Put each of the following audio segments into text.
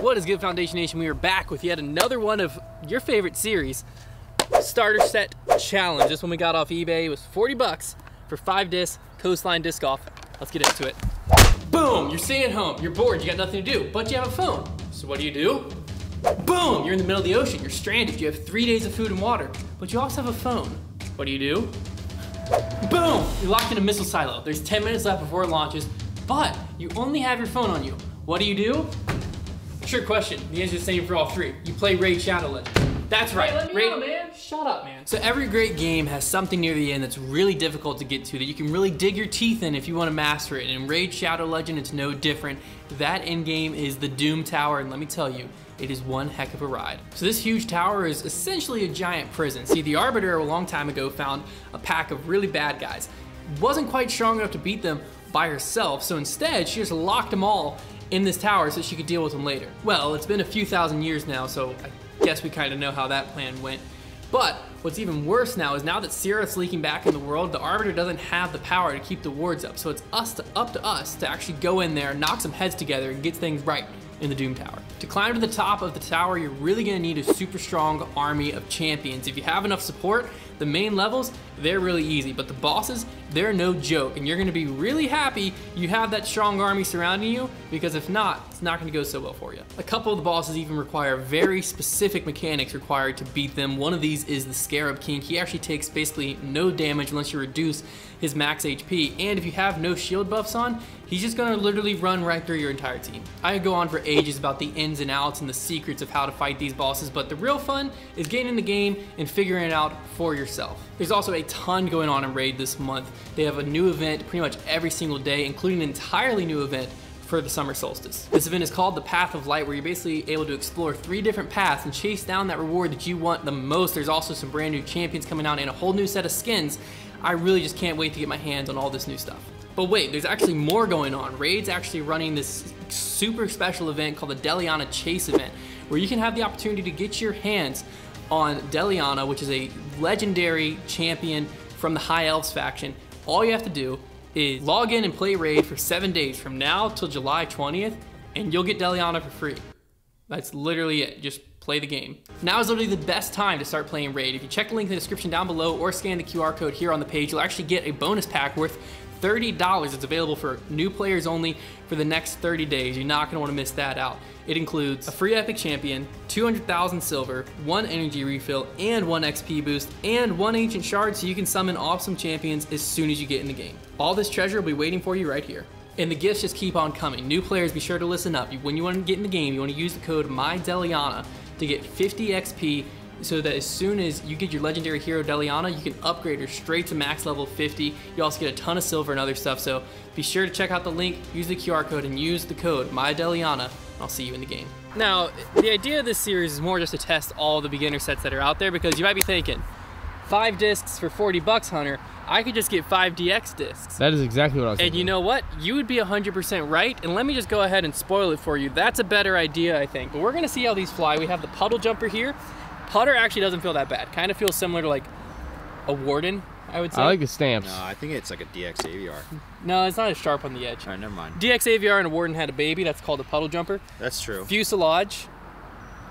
What is good, Foundation Nation? We are back with yet another one of your favorite series, Starter Set Challenge. This one we got off eBay. It was 40 bucks for five discs, Coastline Disc Golf. Let's get into it. Boom! You're staying home. You're bored. You got nothing to do, but you have a phone. So what do you do? Boom! You're in the middle of the ocean. You're stranded. You have three days of food and water, but you also have a phone. What do you do? Boom! You're locked in a missile silo. There's 10 minutes left before it launches, but you only have your phone on you. What do you do? Trick question. The answer is the same for all three. You play Raid Shadow Legend. That's right. let me Raid- know, man. Shut up, man. So every great game has something near the end that's really difficult to get to that you can really dig your teeth in if you want to master it. And in Raid Shadow Legend, it's no different. That end game is the Doom Tower, and let me tell you, it is one heck of a ride. So this huge tower is essentially a giant prison. See, the Arbiter a long time ago found a pack of really bad guys. Wasn't quite strong enough to beat them by herself, so instead she just locked them all in this tower so she could deal with them later. Well, it's been a few thousand years now, so I guess we kind of know how that plan went. But what's even worse now is now that Seraph's leaking back in the world, the Arbiter doesn't have the power to keep the wards up. So it's us to, up to us to actually go in there, knock some heads together, and get things right in the Doom Tower. To climb to the top of the tower, you're really gonna need a super strong army of champions. If you have enough support, the main levels, they're really easy, but the bosses, they're no joke, and you're gonna be really happy you have that strong army surrounding you, because if not, it's not gonna go so well for you. A couple of the bosses even require very specific mechanics required to beat them. One of these is the Scarab King. He actually takes basically no damage unless you reduce his max HP, and if you have no shield buffs on, he's just gonna literally run right through your entire team. I could go on for ages about the ins and outs and the secrets of how to fight these bosses, but the real fun is getting in the game and figuring it out for yourself. There's also a ton going on in Raid this month. They have a new event pretty much every single day, including an entirely new event for the summer solstice. This event is called the Path of Light, where you're basically able to explore three different paths and chase down that reward that you want the most. There's also some brand new champions coming out and a whole new set of skins. I really just can't wait to get my hands on all this new stuff. But wait, there's actually more going on. Raid's actually running this super special event called the Deliana Chase event, where you can have the opportunity to get your hands on Deliana, which is a legendary champion from the High Elves faction. All you have to do is log in and play Raid for seven days from now till July 20th, and you'll get Deliana for free. That's literally it. Just play the game. Now is literally the best time to start playing Raid. If you check the link in the description down below or scan the QR code here on the page, you'll actually get a bonus pack worth $30. It's available for new players only for the next 30 days. You're not gonna wanna miss that out. It includes a free epic champion, 200,000 silver, one energy refill, and one XP boost, and one ancient shard so you can summon awesome champions as soon as you get in the game. All this treasure will be waiting for you right here. And the gifts just keep on coming. New players, be sure to listen up. When you want to get in the game, you want to use the code MyDeliana to get 50 XP so that as soon as you get your legendary hero Deliana, you can upgrade her straight to max level 50. You also get a ton of silver and other stuff. So be sure to check out the link, use the QR code, and use the code MyDeliana. I'll see you in the game. Now, the idea of this series is more just to test all the beginner sets that are out there because you might be thinking, five discs for 40 bucks, Hunter. I could just get five DX discs. That is exactly what I was And you know what? You would be 100% right. And let me just go ahead and spoil it for you. That's a better idea, I think. But we're gonna see how these fly. We have the puddle jumper here. Putter actually doesn't feel that bad. Kind of feels similar to like a Warden, I would say. I like the stamps. No, I think it's like a DX Aviar. no, it's not as sharp on the edge. All right, never mind. DX Aviar and a Warden had a baby. That's called a puddle jumper. That's true. Fuselage,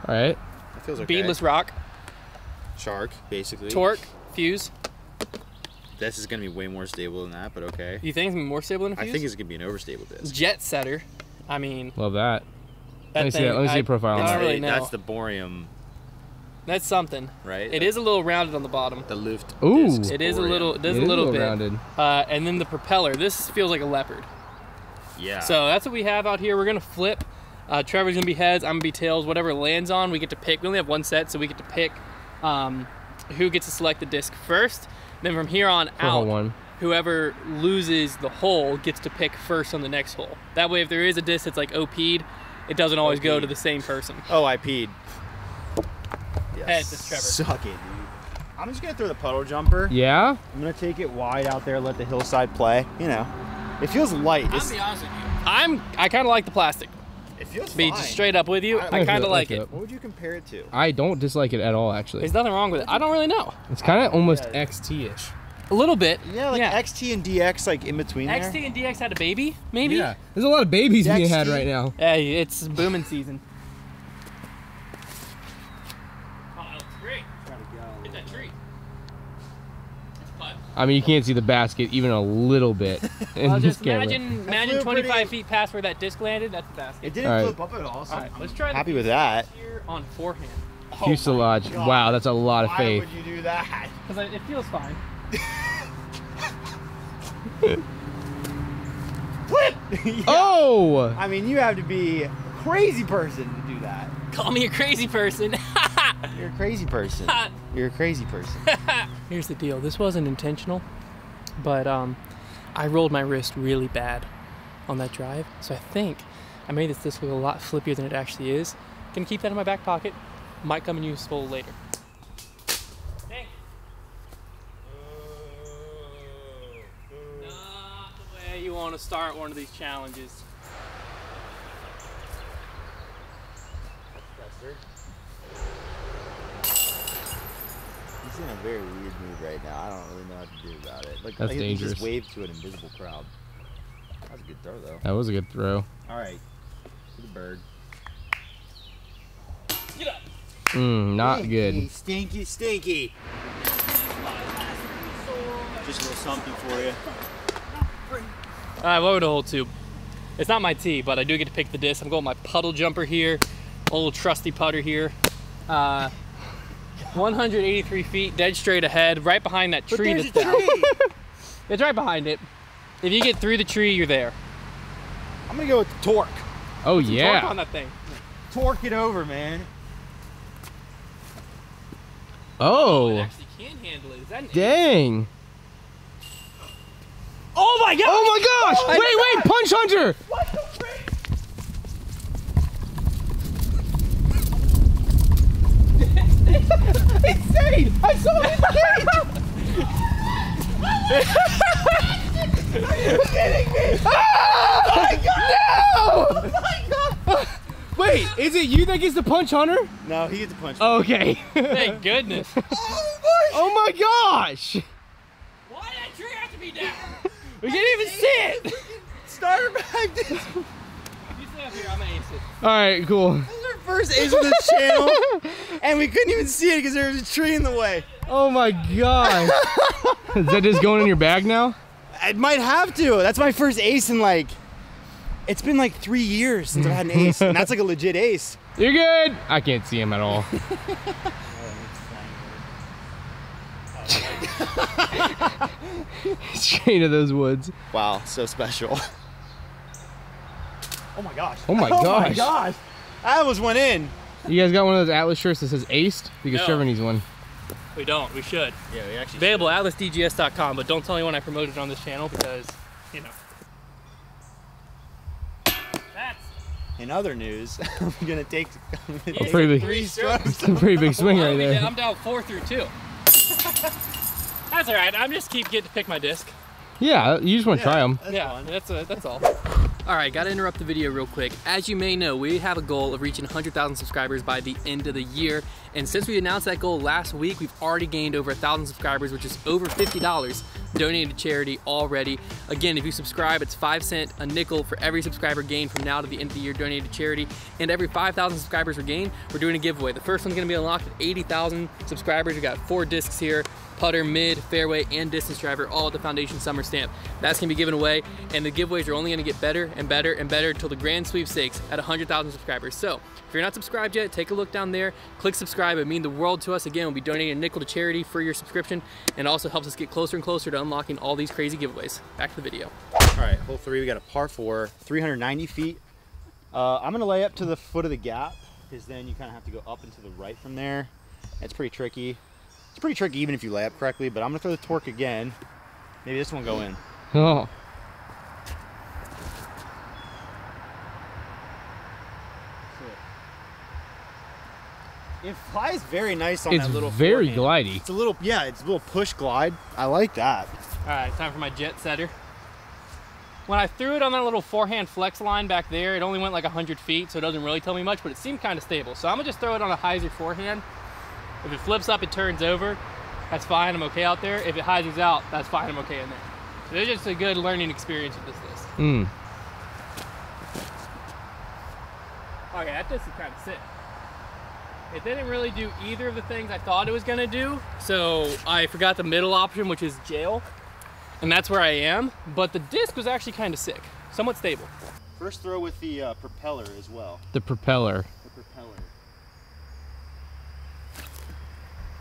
All right. That feels okay. beadless rock, Shark, basically. torque, fuse. This is gonna be way more stable than that, but okay. You think it's gonna be more stable than a I fuse? I think it's gonna be an overstable disc. Jet setter. I mean, Love that. that Let me see thing, that- let me see I, the profile on that. really. That's the borium, That's something. right? It is a little rounded on the bottom. the Luft. Ooh. discs It is a little. It is It a little bit. rounded. Uh, and then the propeller. This feels like a leopard. Yeah. So that's what we have out here. We're gonna flip. Uh, Trevor's gonna be heads. I'm gonna be tails. Whatever lands on, we get to pick. We only have one set, so we get to pick um, who gets to select the disc first. Then from here on For hole out, one. whoever loses the hole gets to pick first on the next hole. That way, if there is a disc that's like OP'd, it doesn't always go OP'd. to the same person. oh, I peed. Heads, it's Trevor. Suck it, dude. I'm just gonna throw the puddle jumper. Yeah? I'm gonna take it wide out there, let the hillside play. You know, it feels light. I'll It's, be honest with you. I'm. I kind of like the plastic. it feels To be fine. just straight up with you, I I, kind of like like it. it. What would you compare it to? I don't dislike it at all, actually. There's nothing wrong with it. I don't really know. It's kind of almost Yeah. XT-ish. A little bit. Yeah, like yeah. XT and DX, like in between there. XT and DX had a baby, maybe. Yeah. There's a lot of babies being had right now. Hey, it's booming season. I mean, you can't see the basket even a little bit in Well, this just camera. imagine, imagine 25 pretty- feet past where that disc landed. That's the basket. It didn't All right. flip up at all. So All right, I'm let's try the happy with that. here on forehand Fuselage. Oh wow, that's a lot of Why faith. Why would you do that? because it feels fine. Flip! Yeah. Oh! I mean, you have to be a crazy person to do that. Call me a crazy person. You're a crazy person. You're a crazy person. Here's the deal. This wasn't intentional, but um, I rolled my wrist really bad on that drive. So I think I made this disc look a lot flippier than it actually is. Gonna keep that in my back pocket. Might come in useful later. Dang. Not the way you want to start one of these challenges. He's in a very weird mood right now. I don't really know what to do about it. Like, That's like, He dangerous. just waved to an invisible crowd. That was a good throw, though. That was a good throw. All right. To the bird. Get up. Mm, not Stinky, good. Stinky, stinky. Just a little something for you. All right, what would a hold tube? It's not my tee, but I do get to pick the disc. I'm going with my puddle jumper here, old trusty putter here. Uh, 183 feet, dead straight ahead, right behind that tree There's that's a down. tree. It's right behind it. If you get through the tree, you're there. I'm gonna go with the torque. Oh, Torque yeah. on that thing. Torque it over, man. It Oh, actually can handle it. Is that an dang. Oh my god! Oh my gosh! Oh wait, wait, Punch Hunter! What the frick? Insane! I saw him in the cage! Are you kidding me? Oh my god! No! Oh my god! Wait, is it you that gets the Punch Hunter? No, he gets the punch. Okay. Thank goodness. Oh my! oh my gosh! Why did that tree have to be down? We can't even see it. Starter back. This is You stay up here, I'm gonna ace it. Alright, cool. First ace of this channel, and we couldn't even see it because there was a tree in the way. Oh my god! Is that just going in your bag now? I might have to. That's my first ace in like. It's been like three years since I've had an ace, and that's like a legit ace. You're good. I can't see him at all. Straight to those woods. Wow, so special. Oh my gosh. Oh my gosh. Oh my gosh. Gosh. That almost went in. You guys got one of those Atlas shirts that says aced? Because No. Trevor needs one. We don't. We should. Yeah, we actually. Available at atlasdgs.com, but don't tell anyone I promoted it on this channel because, you know. That's In other news, I'm gonna take. I'm gonna take pretty big- three strokes. It's a pretty big swing right there. I'm down four through two. That's all right. I'm just keep getting to pick my disc. Yeah, you just want to try them. That's yeah, fun. that's uh, that's all. All right, gotta interrupt the video real quick. As you may know, we have a goal of reaching 100,000 subscribers by the end of the year. And since we announced that goal last week, we've already gained over 1,000 subscribers, which is over $50 donated to charity already. Again, if you subscribe, it's 5 cent, a nickel for every subscriber gained from now to the end of the year donated to charity. And every 5,000 subscribers we gain, we're doing a giveaway. The first one's gonna be unlocked at 80,000 subscribers. We got four discs here putter, mid, fairway, and distance driver, all at the Foundation Summer Stamp. That's gonna be given away, and the giveaways are only gonna get better and better and better until the grand sweepstakes at 100,000 subscribers. So, if you're not subscribed yet, take a look down there, click subscribe, it means the world to us. Again, we'll be donating a nickel to charity for your subscription, and also helps us get closer and closer to unlocking all these crazy giveaways. Back to the video. All right, hole three, we got a par four, 390 feet. Uh, I'm gonna lay up to the foot of the gap because then you kind of have to go up and to the right from there. It's pretty tricky. It's pretty tricky even if you lay up correctly, but I'm gonna throw the torque again. Maybe this one go in. Oh, It flies very nice on it's that little It's very forehand. glidey. It's a little, yeah, it's a little push glide. I like that. All right, time for my jet setter. When I threw it on that little forehand flex line back there, it only went like 100 feet, so it doesn't really tell me much, but it seemed kind of stable. So I'm gonna just throw it on a hyzer forehand. If it flips up, it turns over. That's fine, I'm okay out there. If it hyzers out, that's fine, I'm okay in there. So it's just a good learning experience with this disc. Mm. Okay, that disc is kind of sick. It didn't really do either of the things I thought it was gonna do. So I forgot the middle option, which is jail. And that's where I am. But the disc was actually kind of sick, somewhat stable. First throw with the uh, propeller as well. The propeller. The propeller.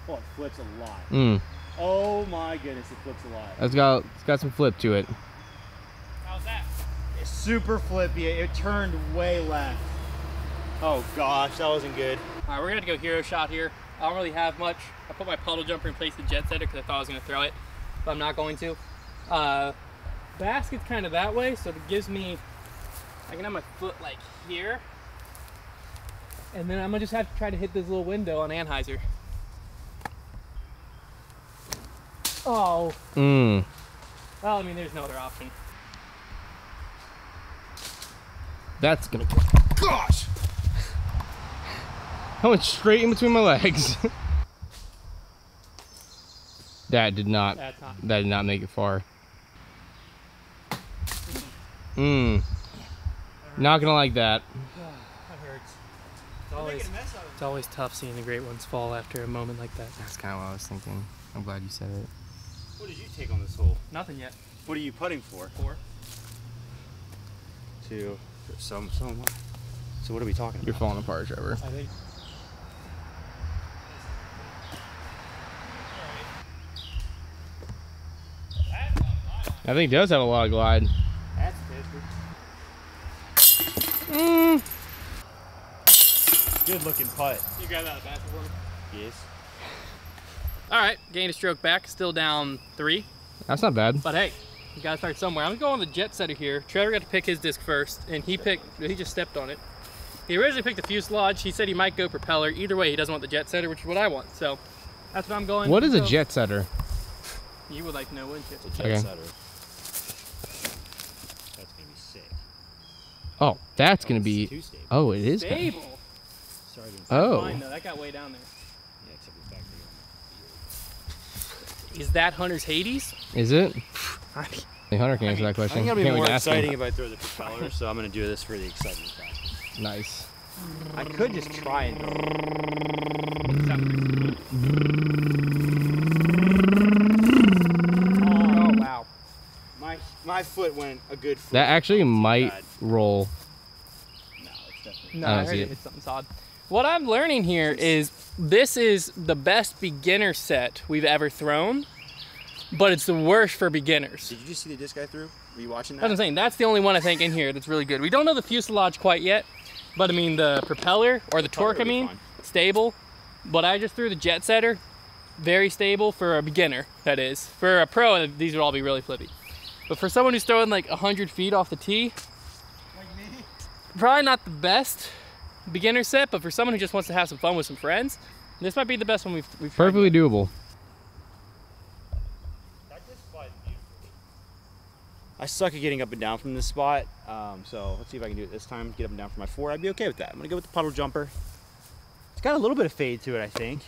Oh, it flips a lot. Mm. Oh my goodness, it flips a lot. It's got it's got some flip to it. How's that? It's super flippy. It turned way left. Oh gosh, that wasn't good. All right, we're gonna go hero shot here. I don't really have much. I put my puddle jumper in place of the jet setter because I thought I was gonna throw it, but I'm not going to. Uh, basket's kind of that way, so it gives me, I can have my foot like here, and then I'm gonna just have to try to hit this little window on anhyzer. Oh, Mm. well, I mean, there's no other option. That's gonna. Go. Gosh! I went straight in between my legs. that did not. Not. That did not make it far. Mmm. Not gonna like that. That hurts. It's always, it's always tough seeing the great ones fall after a moment like that. That's kind of what I was thinking. I'm glad you said it. What did you take on this hole? Nothing yet. What are you putting for? Four. Two. Some, some. So what are we talking You're about? falling apart, Trevor. I think. It does have a lot of glide. That's Mm. Good looking putt. You grab that basket for me. Yes. All right, gained a stroke back, still down three. That's not bad. But hey, you gotta start somewhere. I'm gonna go on the jet setter here. Trevor got to pick his disc first, and he picked. He just stepped on it. He originally picked the fuselage. He said he might go propeller. Either way, he doesn't want the jet setter, which is what I want. So that's what I'm going. What is a jet setter? You would like to know, wouldn't you? Jet Okay. setter. That's gonna be sick. Oh, that's gonna be. Too. Oh, it is. kinda- Sorry Oh. Fine though. That got way down there. Yeah, except the fact that Is that Hunter's Hades? Is it? I mean, hunter can answer that question. I question. think it'll be Can't more to ask him. exciting if I throw the propeller, so I'm gonna do this for the excitement factor. Nice. I could just try and oh wow. my my foot went a good foot. That actually might bad. Roll. No, oh, it's definitely No, I I, heard see it it. something solid. What I'm learning here is this is the best beginner set we've ever thrown, but it's the worst for beginners. Did you just see the disc I threw? Were you watching That's what I'm saying. That's the only one I think in here that's really good. We don't know the fuselage quite yet, but I mean the propeller or the torque. I mean fine. stable. But I just threw the jet setter, very stable for a beginner. That is for a pro. These would all be really flippy. But for someone who's throwing like 100 feet off the tee, probably not the best beginner set. But for someone who just wants to have some fun with some friends, this might be the best one we've, we've tried. Perfectly doable. I suck at getting up and down from this spot, um, so let's see if I can do it this time. Get up and down from my four. I'd be okay with that. I'm gonna go with the puddle jumper. It's got a little bit of fade to it, I think.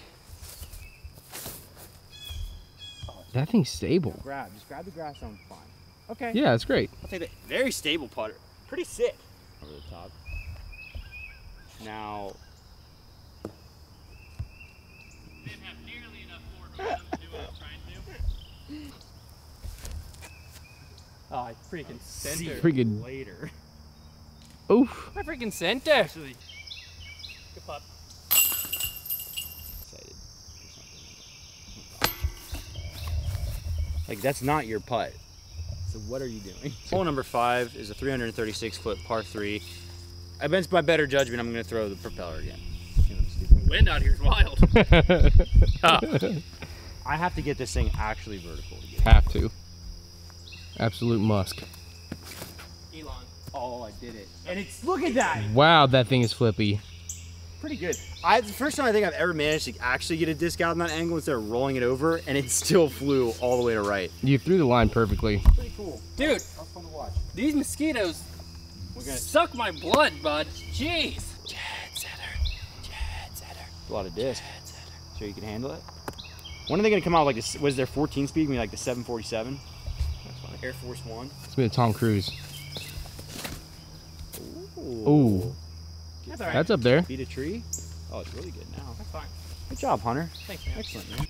That thing's stable. Grab, just grab the grass zone, fine. Okay. Yeah, it's great. I'll take that. Very stable putter. Pretty sick. Over the top. Now, Didn't have nearly enough forward to do what I was trying to do. Oh, I freaking sent her. Freaking. later. Oof. I freaking sent her. Good putt. Excited. Like that's not your putt. So what are you doing? Hole number five is a 336 foot par three. Against my better judgment, I'm gonna throw the propeller again. You. Wind out here is wild. Ah, I have to get this thing actually vertical to get. Have to. Absolute musk. Elon. Oh, I did it. And it's look at that. Wow, that thing is flippy. Pretty good. I the first time I think I've ever managed to actually get a disc out in that angle instead of rolling it over, and it still flew all the way to right. You threw the line perfectly. Pretty cool. Dude, That was fun to watch. these mosquitoes gonna suck my blood, bud. Jeez. a lot of disc. Sure you can handle it. When are they gonna come out like this? Was there 14 speed? Maybe like the 747? That's fine. Air Force One. It's been a Tom Cruise. Ooh. Ooh, That's all right. that's up there. Beat a tree. Oh, it's really good now. That's fine. Good job, Hunter. Thanks, man. Excellent, man.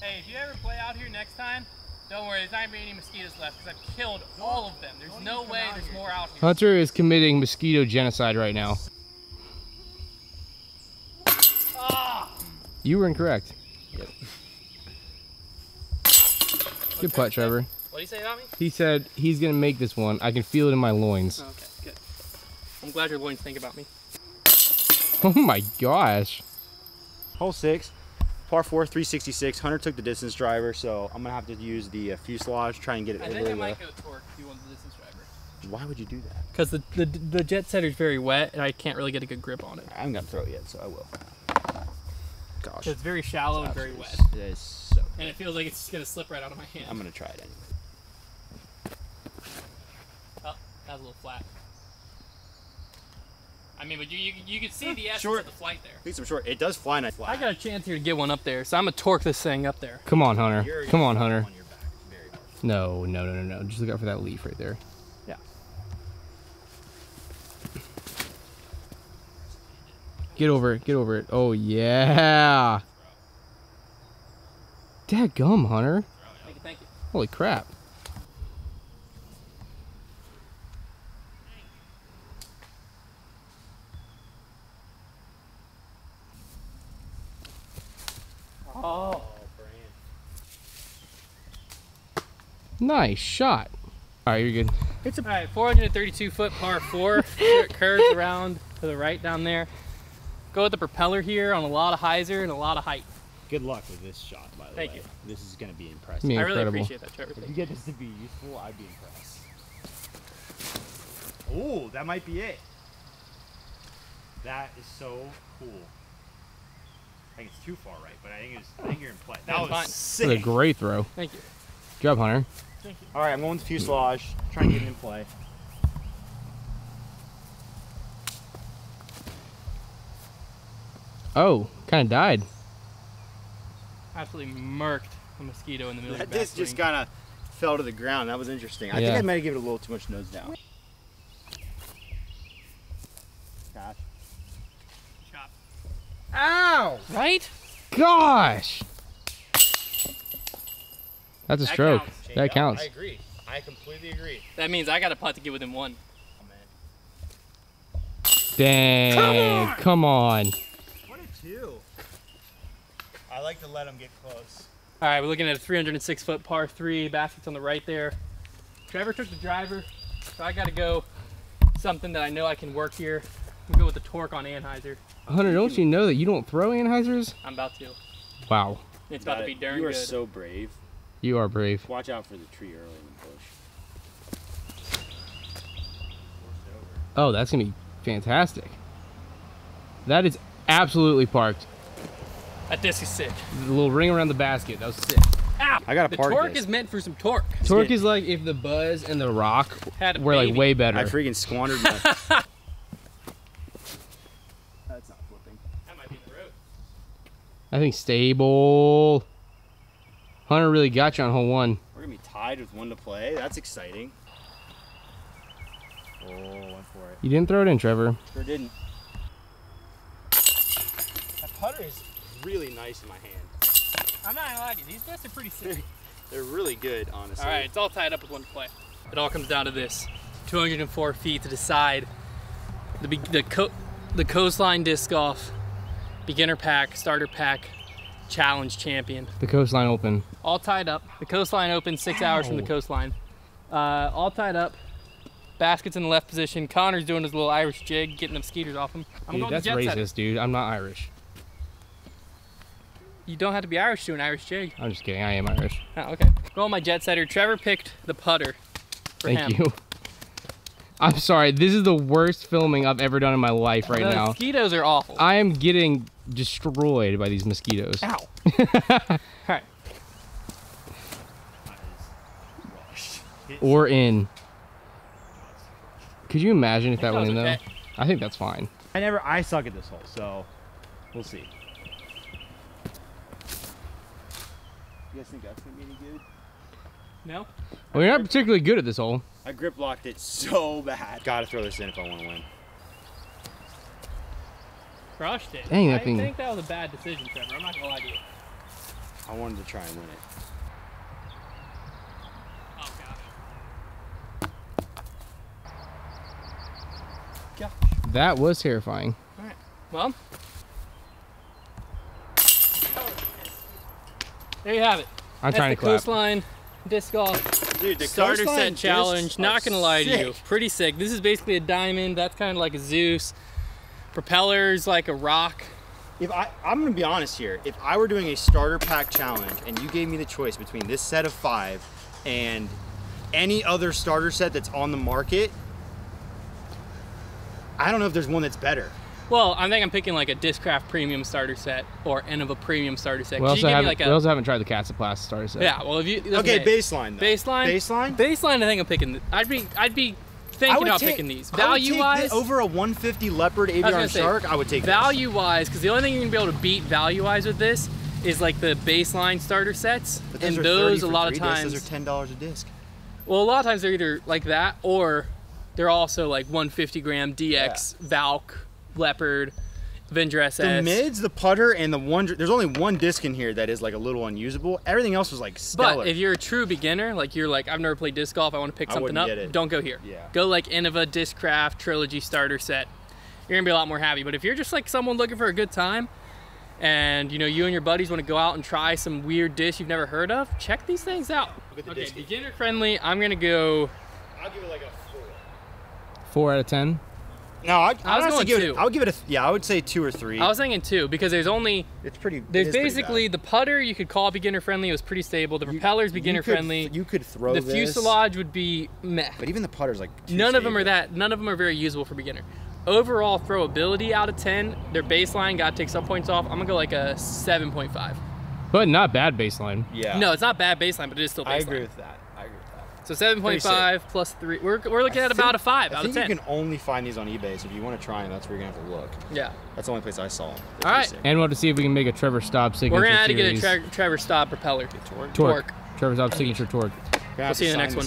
Hey, if you ever play out here next time, don't worry, there's not gonna be any mosquitoes left because I've killed all of them. There's no way there's more out here. Hunter is committing mosquito genocide right now. Ah! You were incorrect. Good putt, Trevor. What do you say about me? He said he's gonna make this one. I can feel it in my loins. Okay, good. I'm glad your loins think about me. Oh my gosh. Hole six, par four, 366. Hunter took the distance driver, so I'm gonna have to use the uh, fuselage, try and get it I over think I might go torque if you want the distance driver. Why would you do that? Because the, the the jet setter's very wet and I can't really get a good grip on it. I haven't got to throw it yet, so I will. Gosh. It's very shallow and very wet. It is so. And it feels like it's just gonna slip right out of my hand. I'm gonna try it anyway. Oh, that was a little flat. I mean, but you you, you can see the essence Short. of the flight there. At least I'm short. It does fly nice flat. I got a chance here to get one up there, so I'm gonna torque this thing up there. Come on, Hunter. You're Come on, Hunter. On your back very. No, no, no, no, no. Just look out for that leaf right there. Yeah. Get over it. Get over it. Oh, yeah. Dad gum, Hunter. Thank you, thank you. Holy crap. Oh. Nice shot. All right, you're good. It's a all right. 432 foot par four. it curves around to the right down there. Go with the propeller here on a lot of hyzer and a lot of height. Good luck with this shot, by the Thank way. you. This is gonna be impressive. Yeah, I really appreciate that, Trevor. If you get this to be useful, I'd be impressed. Oh, that might be it. That is so cool. I think it's too far right, but I think it's. I think you're in play. That That's was fine. That's a great throw. Thank you. Good job, Hunter. All right, I'm going to fuselage. Trying to get it in play. Oh, kind of died. Absolutely murked a mosquito in the middle That of the disc just kind of fell to the ground. That was interesting. I Yeah. think I might have given it a little too much nose down. Gosh. Chop. Ow! Right? Gosh! That's a That stroke. counts. That counts. I agree. I completely agree. That means I got a putt to get within one. Oh, man. Dang. Come on. What a two. I like to let them get close. All right, we're looking at a 306 foot par three. Basket's on the right there. Trevor took the driver, so I got to go something that I know I can work here. We'll go with the torque on anhyzer. Hunter, don't you know that you don't throw anhyzers? I'm about to. Wow. It's about to be darn You are good. so brave. You are brave. Watch out for the tree early in the bush. Oh, that's going to be fantastic. That is absolutely parked. that disc is sick. The little ring around the basket. That was sick. Ow! I got a The park torque disc. is meant for some torque. Torque is like if the Buzz and the Rock Had a were like way better. I freaking squandered my. That's not flipping. That might be the road. I think stable. Hunter really got you on hole one. We're gonna be tied with one to play. That's exciting. Oh, went for it. You didn't throw it in, Trevor. Sure didn't. That putter is really nice in my hand. I'm not gonna lie to you. These discs are pretty sick. They're really good, honestly. All right, it's all tied up with one to play. It all comes down to this: 204 feet to decide the be- the co- the coastline disc golf beginner pack, starter pack, challenge champion. The coastline open. All tied up. The coastline open six hours from the coastline. Uh, all tied up. Baskets in the left position. Connor's doing his little Irish jig, getting the skeeters off him. I'm Dude, going that's racist, setter. dude. I'm not Irish. You don't have to be Irish to an Irish jig. I'm just kidding. I am Irish. Oh, okay. Going my jet setter. Trevor picked the putter. For Thank him. you. I'm sorry. This is the worst filming I've ever done in my life right the now. mosquitoes are awful. I am getting destroyed by these mosquitoes. Ow. All right. Or in. Could you imagine if that That went was in though? okay. I think that's fine. I never. I suck at this hole, so we'll see. You guys think that's gonna be any good? No. Well, you're not particularly good at this hole. I grip locked it so bad. Gotta throw this in if I want to win. Crushed it. Dang, that I thing- think that was a bad decision, Trevor. I'm not gonna lie to you. I wanted to try and win it. Oh gosh. Gosh. That was terrifying. All right. Well, there you have it. I'm That's trying the to clap. coastline disc golf Dude, the starter coastline set discs challenge. Not gonna lie to you, pretty sick. This is basically a diamond. That's kind of like a Zeus. Propellers like a rock. If I, I'm gonna be honest here. If I were doing a starter pack challenge and you gave me the choice between this set of five and any other starter set that's on the market, I don't know if there's one that's better. Well, I think I'm picking like a Discraft Premium starter set or Innova Premium starter set. We 'Cause you also, give me haven't, like we a, also haven't tried the Kastaplast starter set. yeah. Well, if you Okay, baseline though. baseline, Baseline. baseline. I think I'm picking. I'd be, I'd be I thinking about take- picking these. Value wise, this over a 150 leopard avian say, shark. I would take this. value wise, because the only thing you're gonna be able to beat value wise with this is like the baseline starter sets, But and those 30 a lot of three discs. times. Those are ten dollars a disc. Well, a lot of times they're either like that or they're also like 150 gram DX, Valk, Leopard, Avenger SS. The mids, the putter, and the one. There's only one disc in here that is like a little unusable. Everything else was like stellar. But if you're a true beginner, like you're like, I've never played disc golf, I want to pick I something wouldn't up, get it. don't go here. Yeah. Go like Innova Discraft Trilogy Starter Set. You're gonna be a lot more happy. But if you're just like someone looking for a good time, and you know you and your buddies want to go out and try some weird dish you've never heard of, check these things out. Look at the okay, disc. beginner friendly. I'm gonna go. I'll give it like a four. Four out of ten. No, I, I was going give two. it. I would give it a. Yeah, I would say two or three. I was thinking two because there's only it's pretty. there's is pretty basically bad. the putter you could call beginner friendly. It was pretty stable. The You- propellers you beginner could- friendly. You could throw the this, fuselage would be meh. but even the putter's like. too None of them are that. None of them are very usable for beginner. Overall throwability out of 10, their baseline got to take some points off. I'm gonna go like a 7.5. But not bad baseline. Yeah. No, it's not bad baseline, but it is still baseline. I agree with that. I agree with that. So 7.5 plus three. We're, we're looking I at about a five I out of think 10. you can only find these on eBay, so if you want to try them, that's where you're gonna have to look. Yeah. That's the only place I saw them. All right. And we'll have to see if we can make a Trevor Staub signature We're gonna have to get a. Tre- Trevor Staub propeller. Torque. torque. Trevor Staub signature torque. We'll see you in the next one.